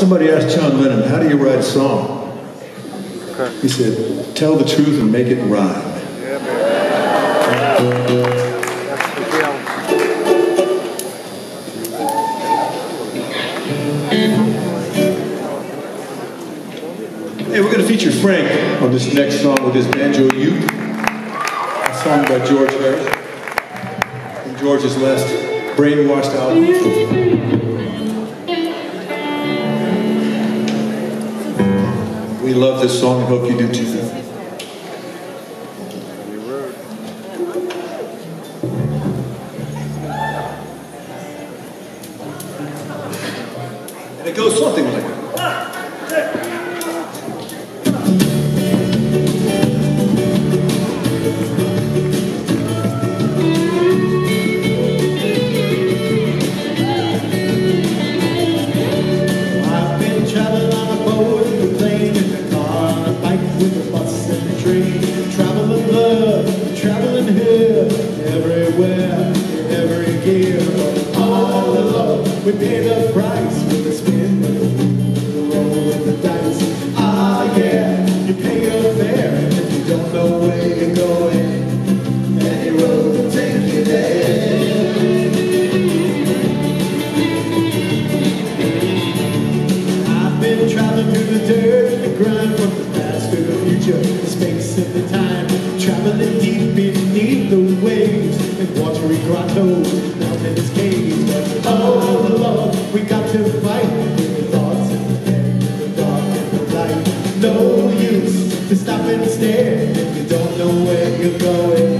Somebody asked John Lennon, how do you write a song? He said, tell the truth and make it rhyme. Hey, we're going to feature Frank on this next song with his banjo uke, a song by George Harrison, and George's last brainwashed album. We love this song and hope you do too. And it goes something like here, everywhere, in every gear. All the love, we pay the price and watery grottos, mountains, caves. But all along, we got to fight the thoughts in the head, the dark and the light. No use to stop and stare if you don't know where you're going.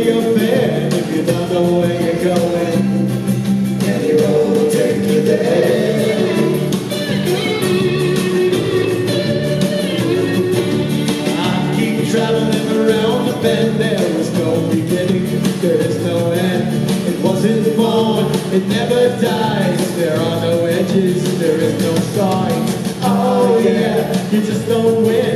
if you don't know where you're going. Take. I keep traveling around the bend. There was no beginning, there is no end. It wasn't born, it never dies. There are no edges, there is no sign. Oh yeah, you just don't win.